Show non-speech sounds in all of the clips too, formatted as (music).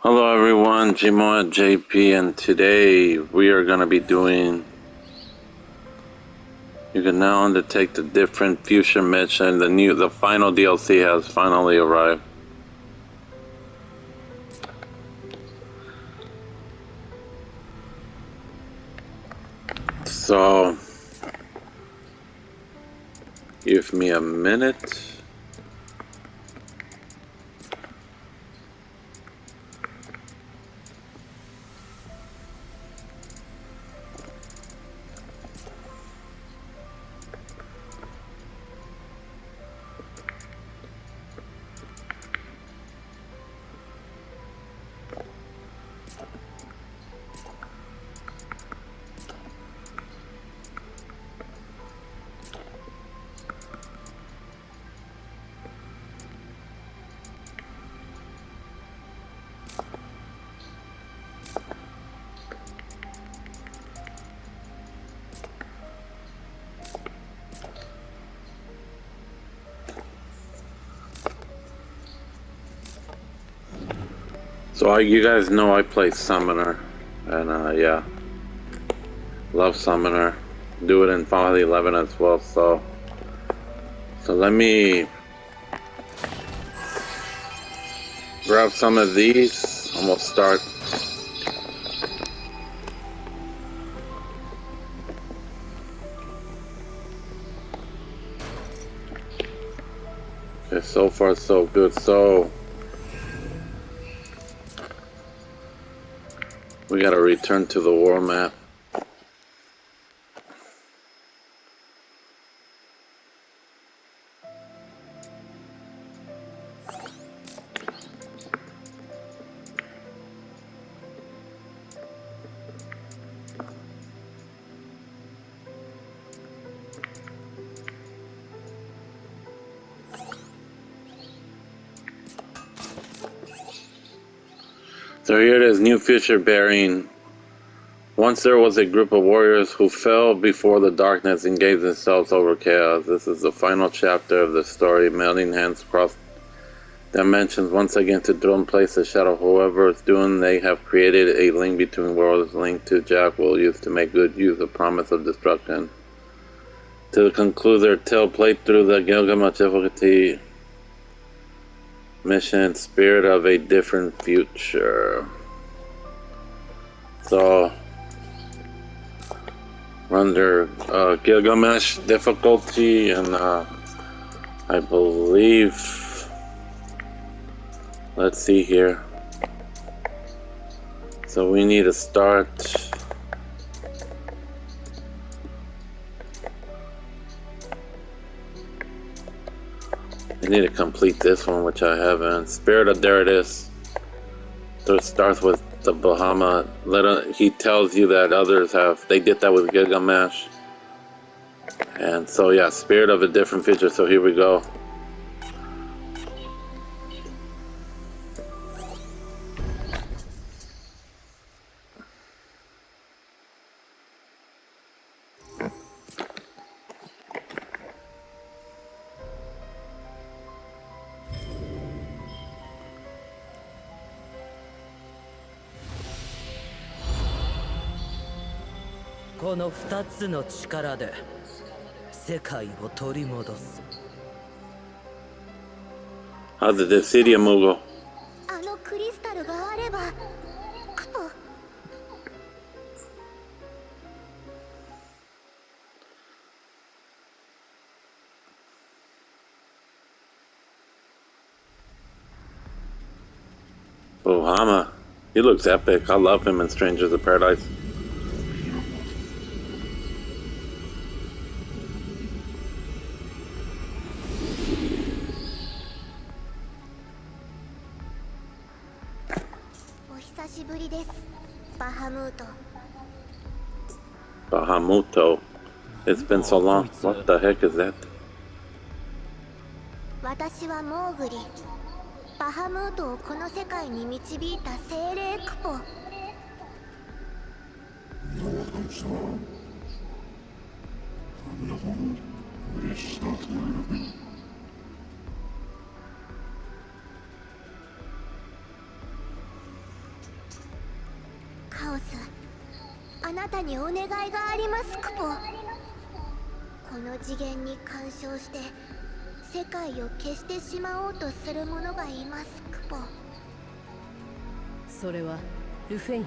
Hello everyone, Jimo JP, and today we are going to be doing. You can now undertake the different future mission. The new, the final DLC has finally arrived. So, give me a minute. So you guys know I play Summoner, and uh, yeah, love Summoner. Do it in Final 11 as well. So, so let me grab some of these, and we'll start. Okay, so far so good. So. We gotta return to the war map. Future bearing. Once there was a group of warriors who fell before the darkness and gave themselves over chaos. This is the final chapter of the story, melding hands across dimensions once again to throw in place the shadow. Whoever is doing, they have created a link between worlds, linked to Jack will use to make good use of promise of destruction. To conclude their tale, played through the Gilgamesh difficulty Mission Spirit of a Different Future. So, under uh, Gilgamesh difficulty, and uh, I believe. Let's see here. So we need to start I need to complete this one, which I haven't. Spirit of there it is. So it starts with the Bahamut. Let uh, he tells you that others have. They did that with Gilgamesh. And so yeah, Spirit of a different future. So here we go. この2つの力で世界を取り戻す How did the city Mugo? あのクリスタルがあればクポ Ohama. He looks epic. I love him in Strangers of Paradise. It's been so long. What the heck is that? 私はモーグリバハムートをこの世界に導いた精霊クポカオスあなたにお願いがありますクポの次元に干渉して世界を消してしまおうとする者がいますクポ。はそれはルフェイン？い。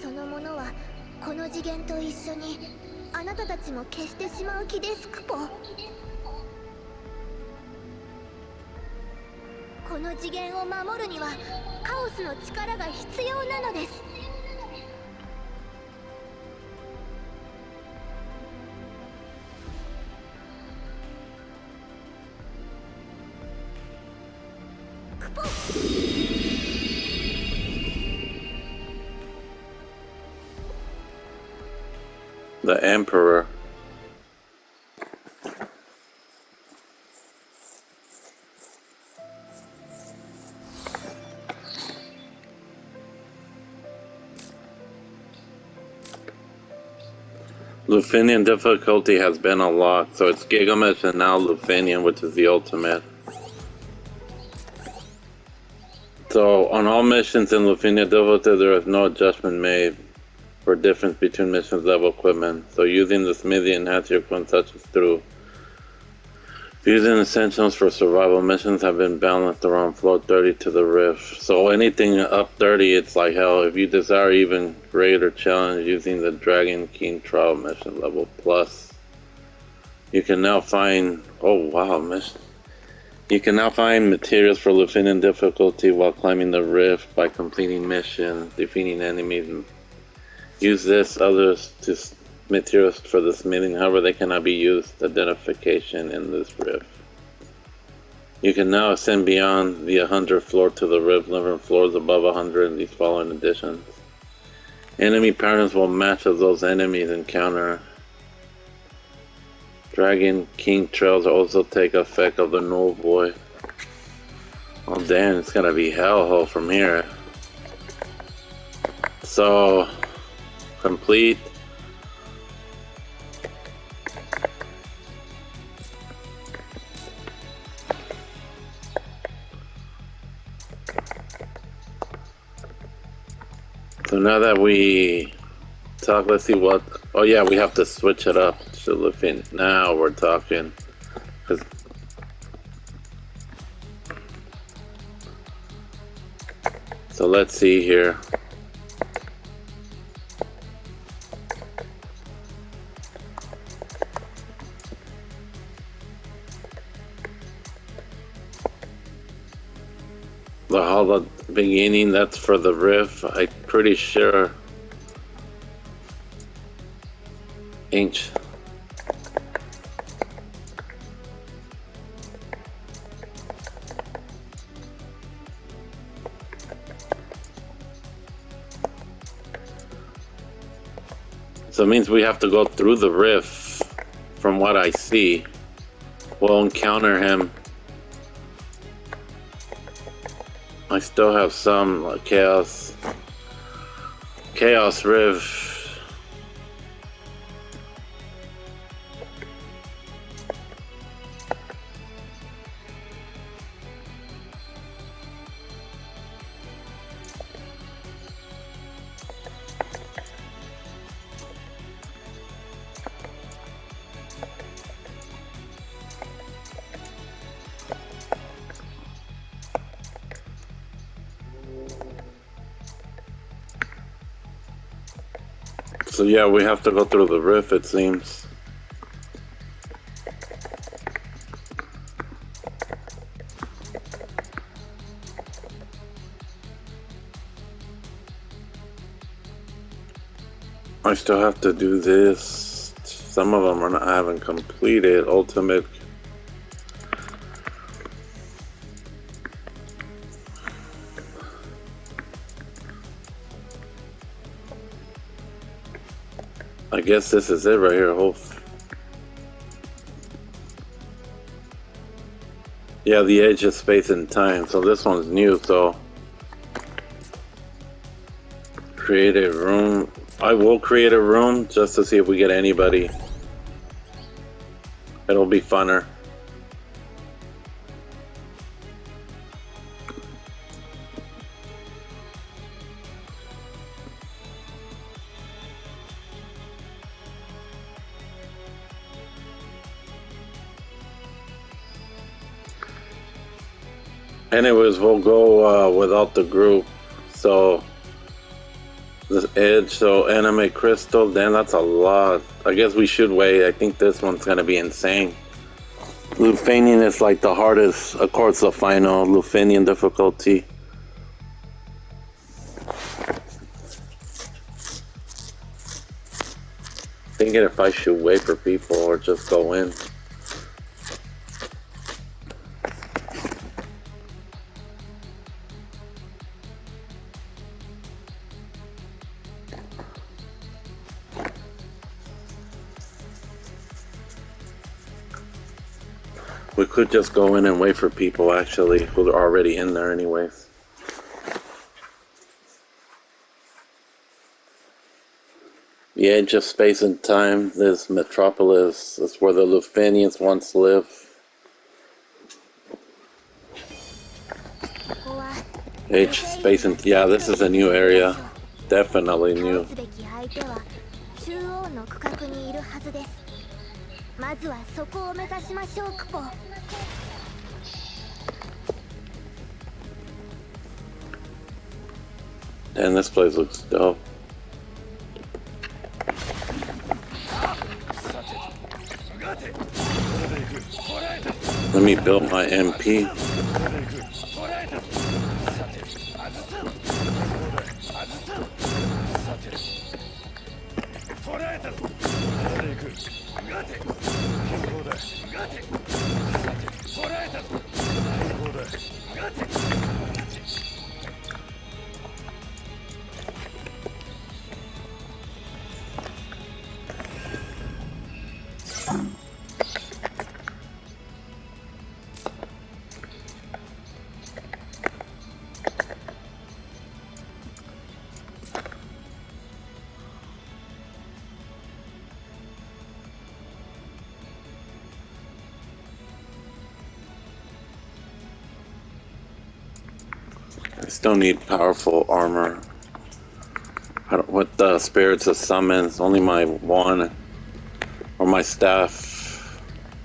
その者はこの次元と一緒にあなたたちも消してしまう気ですクポ。この次元を守るにはカオスの力が必要なのです Emperor. Lufenian difficulty has been unlocked, so it's Gilgamesh and now Lufenian, which is the ultimate. So on all missions in Lufenian difficulty, there is no adjustment made for difference between missions level equipment. So using the smithy enhance your equipment such as through. Using essentials for survival missions have been balanced around floor 30 to the rift. So anything up 30, it's like hell. If you desire even greater challenge using the Dragon King trial mission level plus, you can now find. Oh wow, mission. You can now find materials for Lufenian difficulty while climbing the rift by completing missions, defeating enemies, and use this others to materials for the smithing however they cannot be used. Identification in this rift you can now ascend beyond the 100 floor to the rift living floors above 100 in these following additions enemy patterns will match as those enemies encounter. Dragon king trails also take effect of the null boy. oh damn it's gonna be hellhole from here. So complete. So now that we talk, let's see what. Oh yeah, we have to switch it up to look in. Now we're talking. So let's see here. The the beginning, that's for the rift. I'm pretty sure. Inch. So it means we have to go through the rift from what I see. We'll encounter him still have some like chaos, chaos riv. Yeah, we have to go through the rift. It seems. I still have to do this. Some of them are not, I haven't completed. Ultimate. I guess this is it right here. Hope. Yeah, the edge of space and time. So this one's new. So create a room. I will create a room just to see if we get anybody. It'll be funner. Anyways, we'll go uh, without the group. So this edge, so anime crystal, then that's a lot. I guess we should wait. I think this one's gonna be insane. Lufenian is like the hardest, of course, the final Lufenian difficulty. Thinking if I should wait for people or just go in. could just go in and wait for people actually who are already in there anyway. The edge of space and time, this metropolis, is where the Lufenians once lived. Edge, space, and yeah, this is a new area. Definitely new. まずはそこを目指しましょうクポ And this place looks dope. Let me build my MP. て。Still need powerful armor. I don't, with the spirits of summons, only my one or my staff.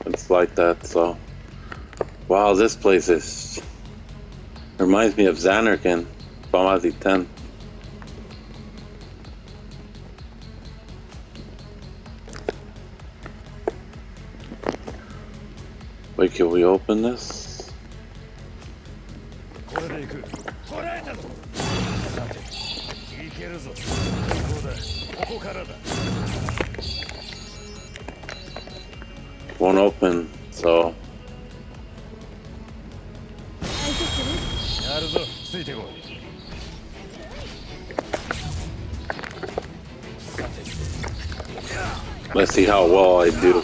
It's like that, so. Wow, this place is. Reminds me of Zanarkand, Bamazi 10. Wait, can we open this? see how well I do.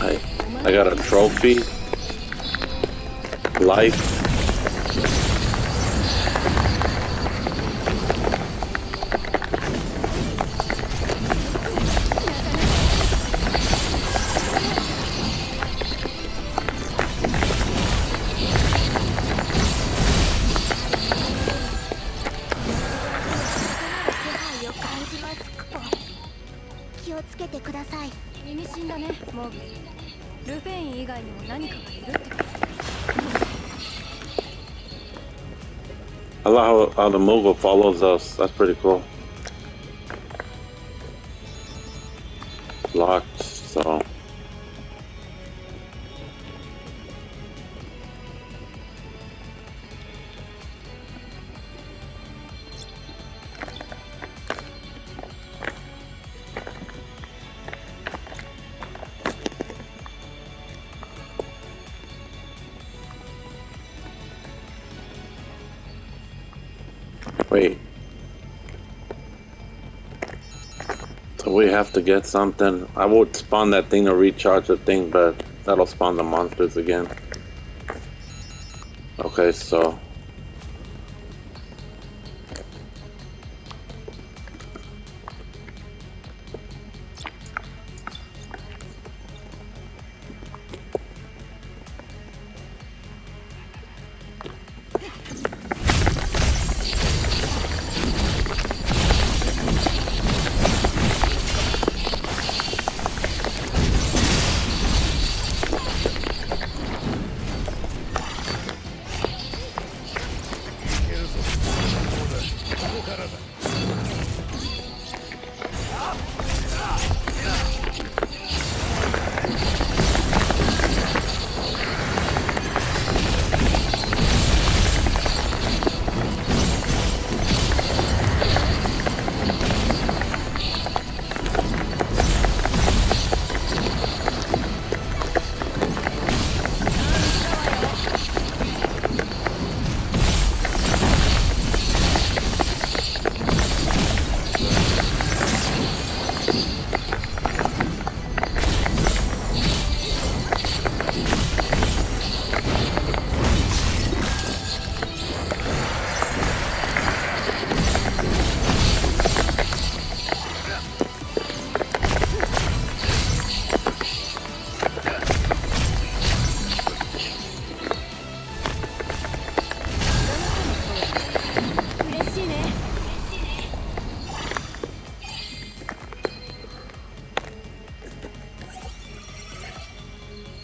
I, I got a trophy. Life. How, the moogle follows us. That's pretty cool. To get something. I would spawn that thing to recharge the thing, but that'll spawn the monsters again. Okay, so.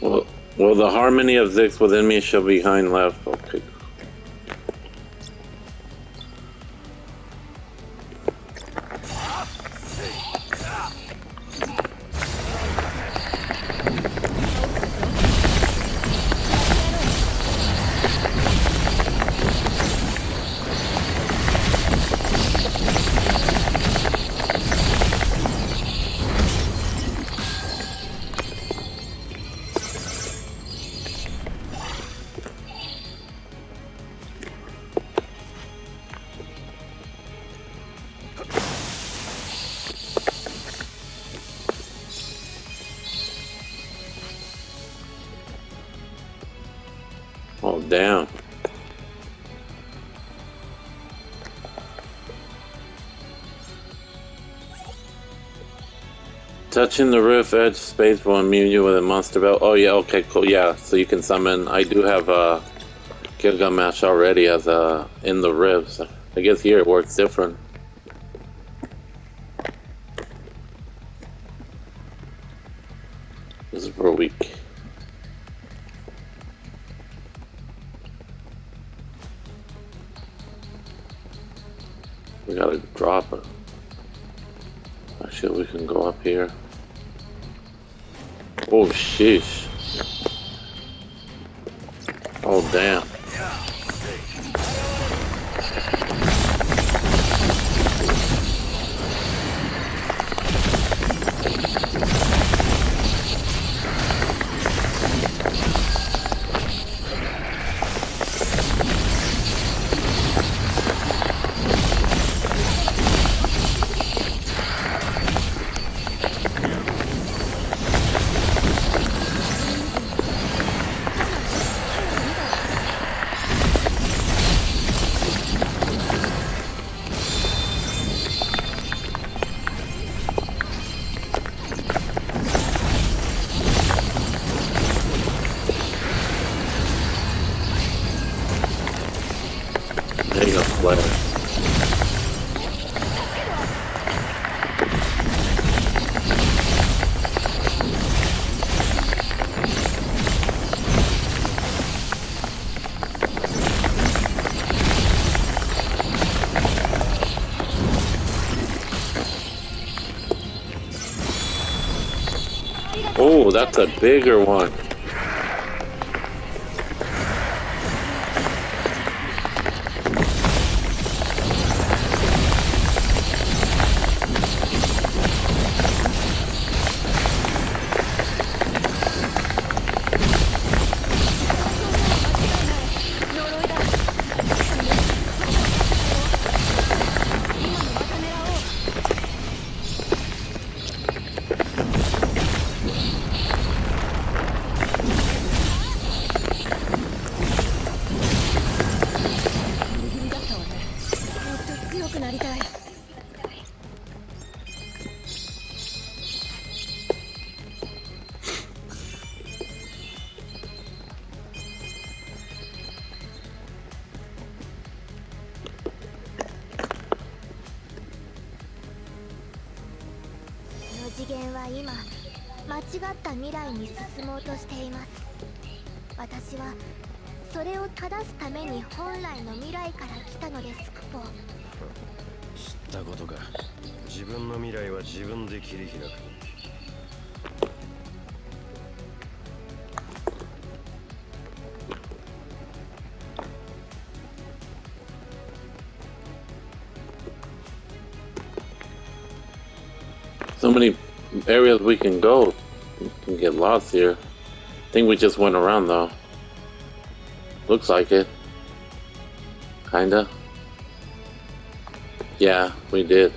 Well, well, the harmony of Zix within me shall be hind left. Touching the roof edge space will immune you with a monster belt. Oh yeah, okay, cool. Yeah, so you can summon. I do have a Gilgamesh already as a in the ribs. I guess here it works different. This is for a week. We gotta drop it. Actually, we can go up here. Oh, sheesh. Oh, damn. Oh, that's a bigger one. So many areas we can go. We can get lost here. I think we just went around though. Looks like it. Kinda. Yeah, we did.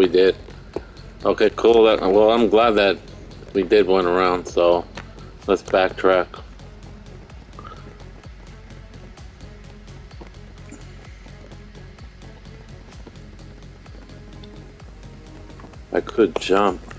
We did. Okay, cool. That, well, I'm glad that we did one around. So, Let's backtrack. I could jump.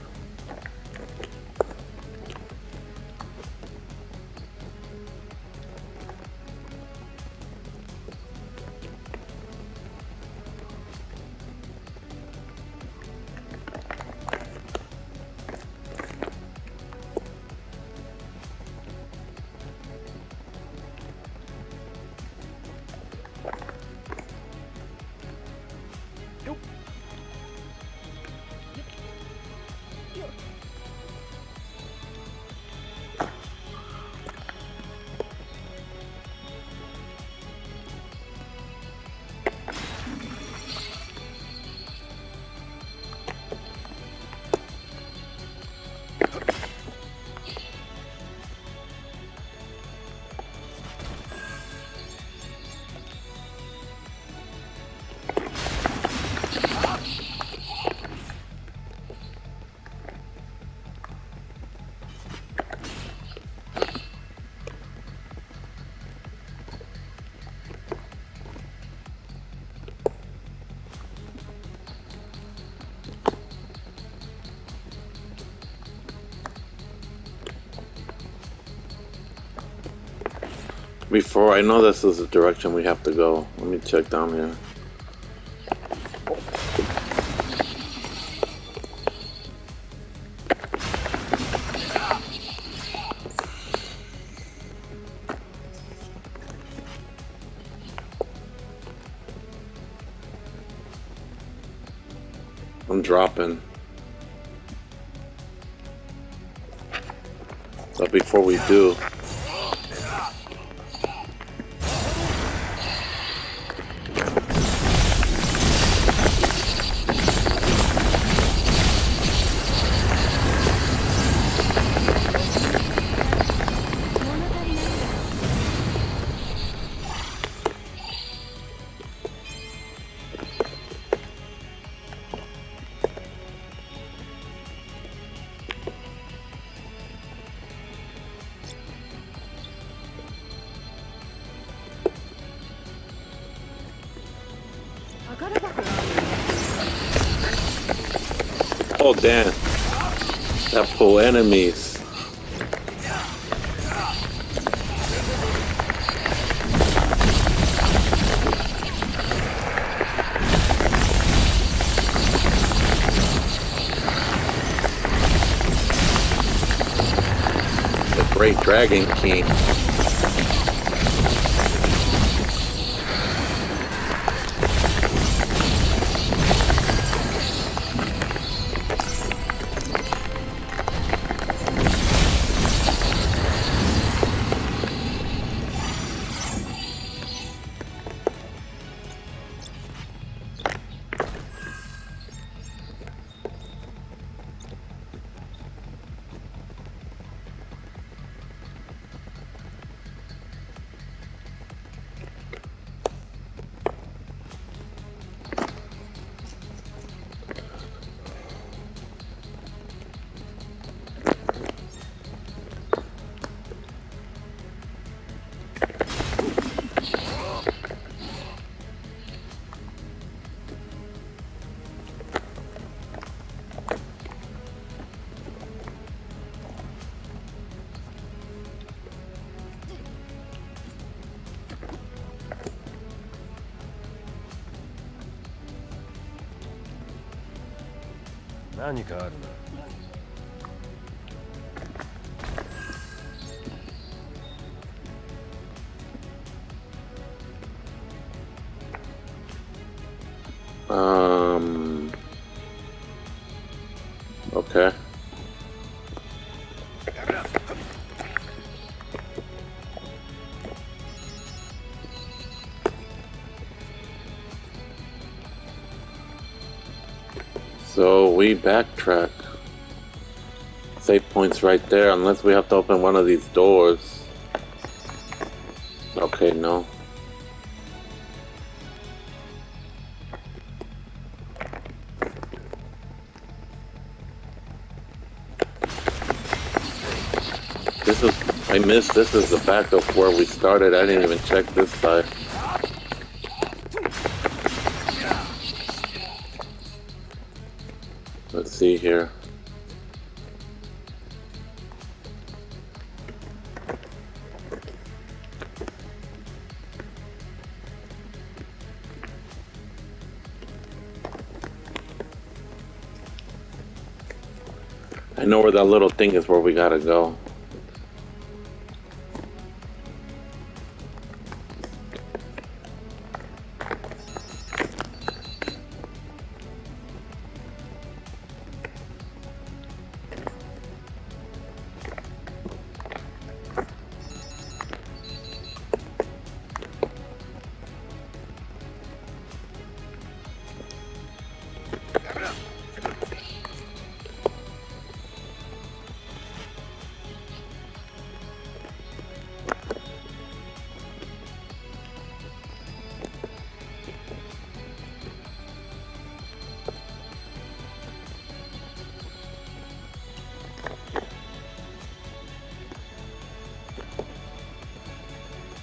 Before I know this is the direction we have to go. Let me check down here. I'm dropping. But before we do, enemies. The Great Dragon King. "何かあるな」So we backtrack. Save points right there, unless we have to open one of these doors. Okay, no. This is I missed this is the back of where we started. I didn't even check this side. Little thing is where we gotta go.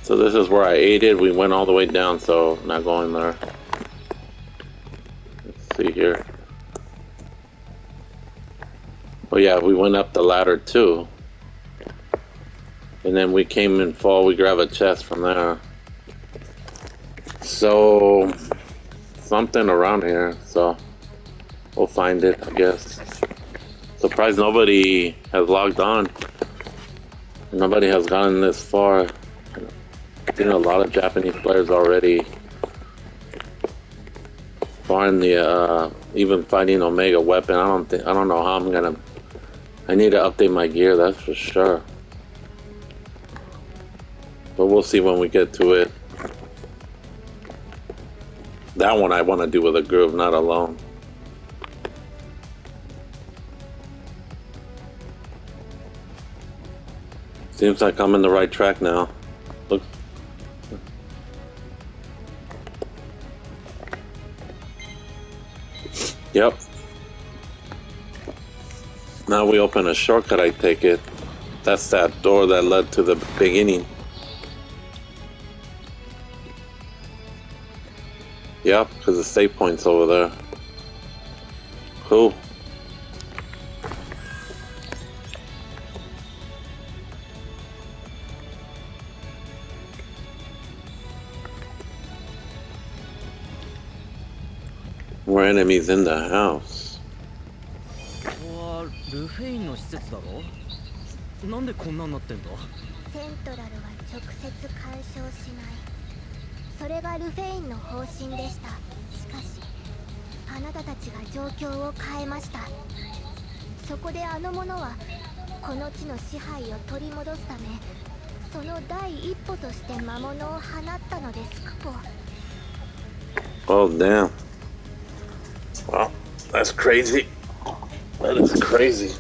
So this is where I ate it. We went all the way down, so not going there. Let's see here. Oh yeah, we went up the ladder too. And then we came in fall, we grab a chest from there. So, something around here, so we'll find it, I guess. Surprised nobody has logged on. Nobody has gotten this far seen a lot of Japanese players already find the uh, even fighting Omega weapon. I don't think I don't know how I'm gonna. I need to update my gear. That's for sure. But we'll see when we get to it. That one I want to do with a groove, not alone. Seems like I'm in the right track now. Yep. Now we open a shortcut, I take it. That's that door that led to the beginning. Yep, because the save point's over there. Cool. Enemies in the house. ここはルフェインの施設だろ？なんでこんなになってんだ？セントラルは直接干渉しない。それがルフェインの方針でした。しかしあなたたちが状況を変えました。そこであの者はこの地の支配を取り戻すためその第一歩として魔物を放ったのですクポ。Oh, damn. Well, that's crazy. That is crazy.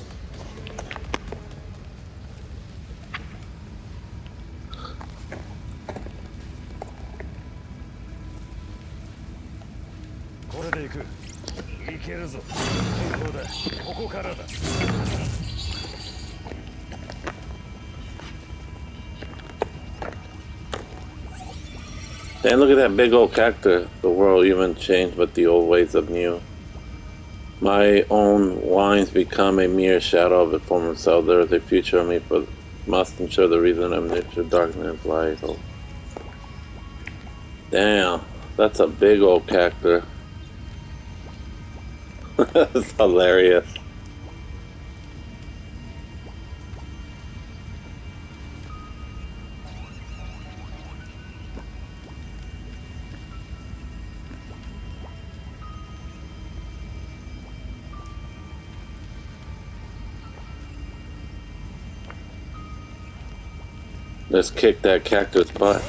And look at that big old cactus. The world even changed, but the old ways of new. My own lines become a mere shadow of the former self. There is a future of me, but must ensure the reason of nature, darkness, light. Oh. Damn, that's a big old cactus. (laughs) that's hilarious. Let's kick that cactus butt.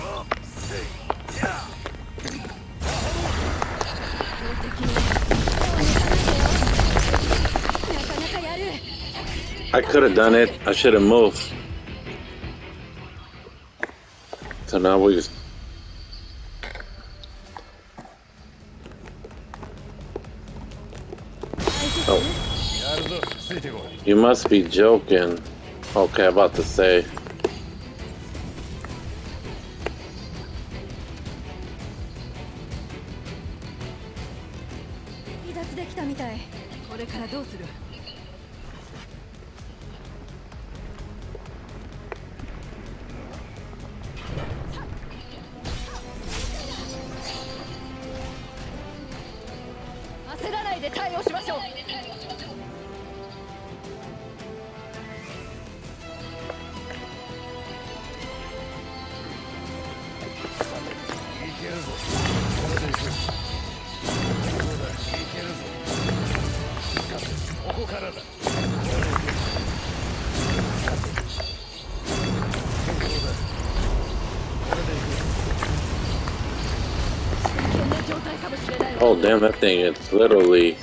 I could have done it. I should have moved. So now we just. Oh. You must be joking. Okay, about to say. 達できたみたい。これからどうする？damn, that thing, it's literally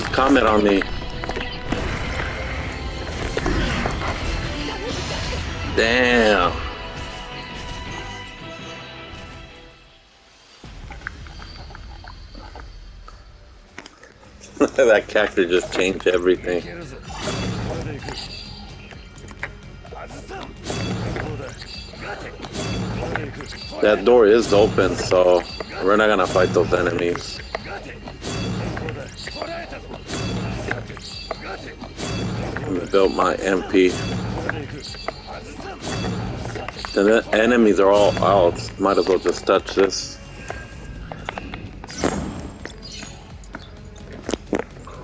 just comment on me. Damn. (laughs) that cactus just changed everything. That door is open, so we're not gonna fight those enemies. built my MP. The enemies are all out. Might as well just touch this.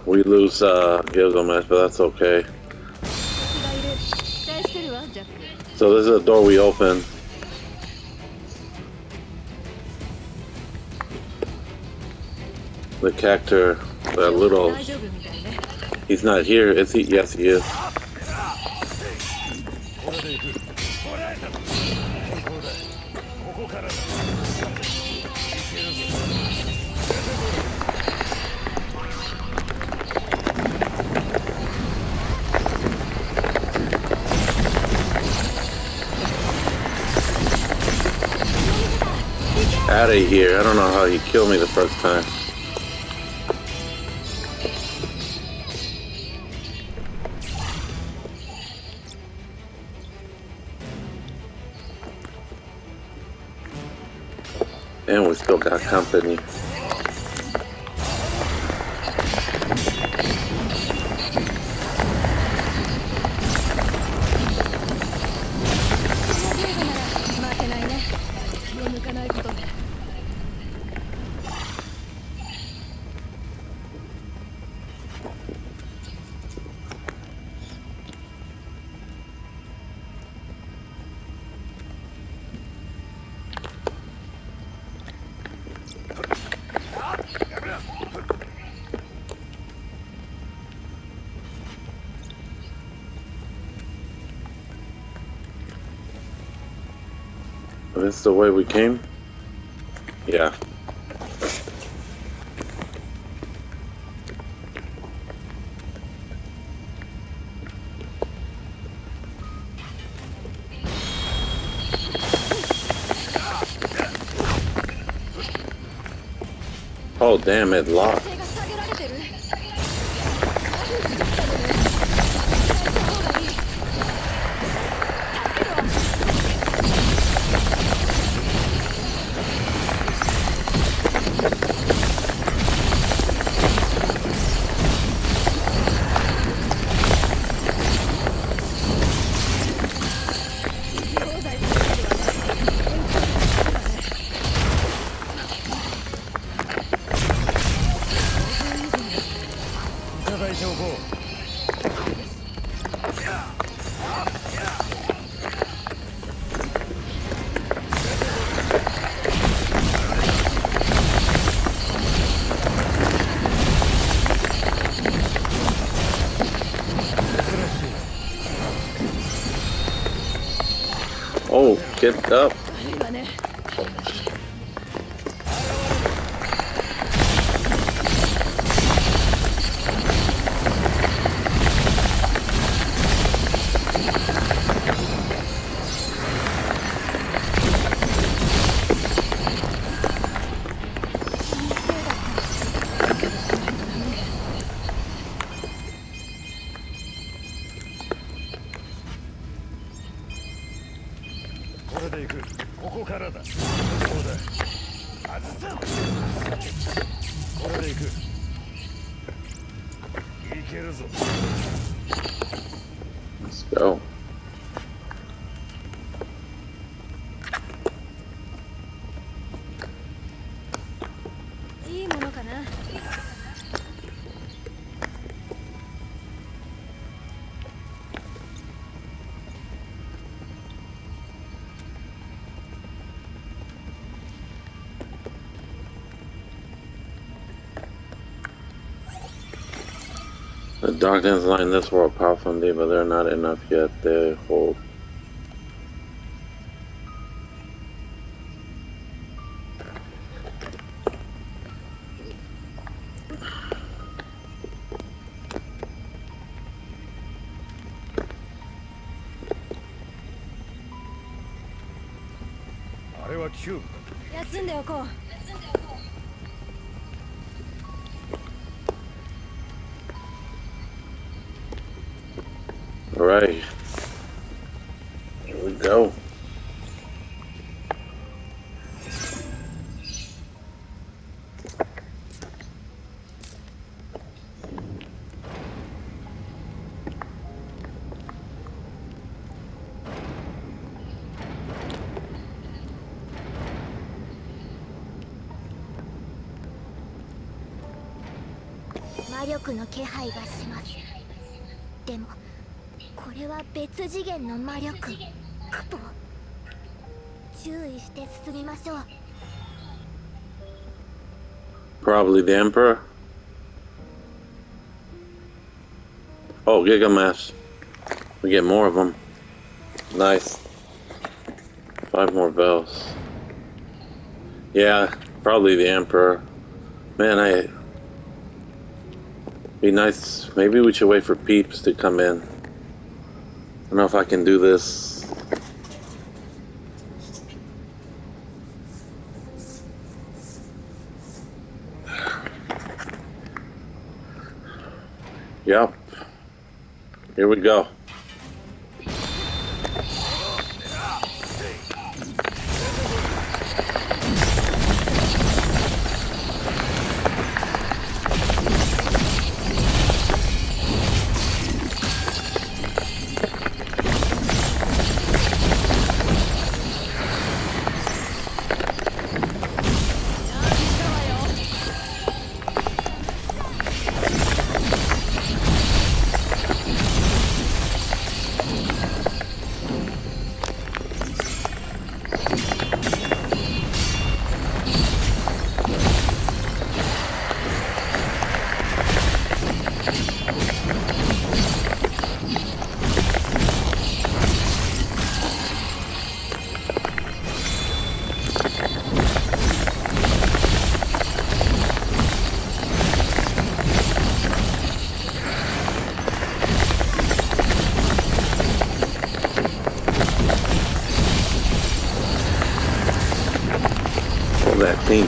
We lose uh, Gilgamesh, but that's okay. So this is a door we open. The cactus, that little He's not here, is he? Yes, he is. Out of here. I don't know how he killed me the first time. and we still got company. the way we came? Yeah. Oh damn, it locked. Get up. The darkness line this world powerful indeed, but they're not enough yet. They hold. 魔力の気配がしますでもこれは別次元の魔力クポ注意して進みましょう Probably the Emperor. Oh, Gigamash. We get more of them. Nice. Five more bells. Yeah, probably the Emperor. Man, I. Be nice. Maybe we should wait for Peeps to come in. I don't know if I can do this. (sighs) Yep. Here we go.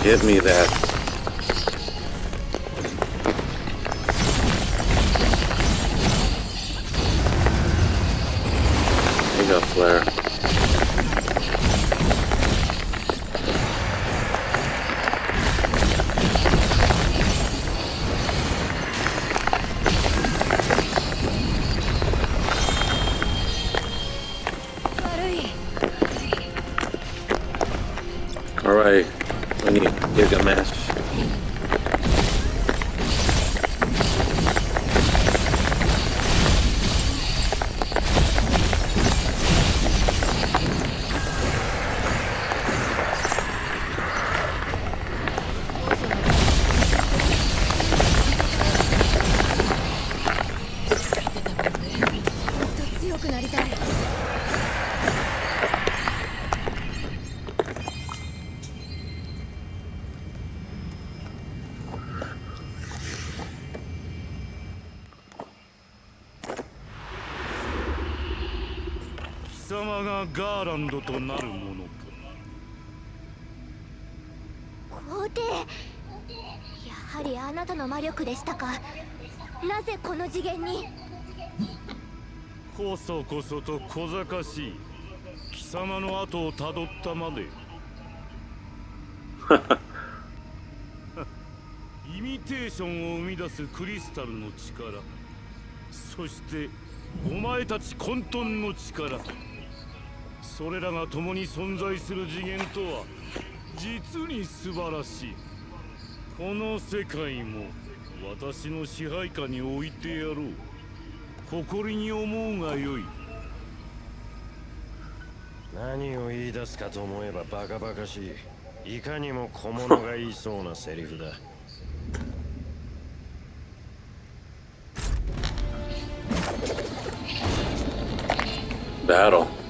Hit me that ガーランドとなるものか。皇帝やはりあなたの魔力でしたか。なぜこの次元に？こそこそと小賢しい貴様の後をたどったまで。(laughs) イミテーションを生み出すクリスタルの力。そしてお前たち混沌の力それらが共に存在する次元とは実に素晴らしい。この世界も私の支配下に置いてやろう。誇りに思うがよい。何を言い出すかと思えばバカバカしい。いかにも小物が言いそうなセリフだ。Battle.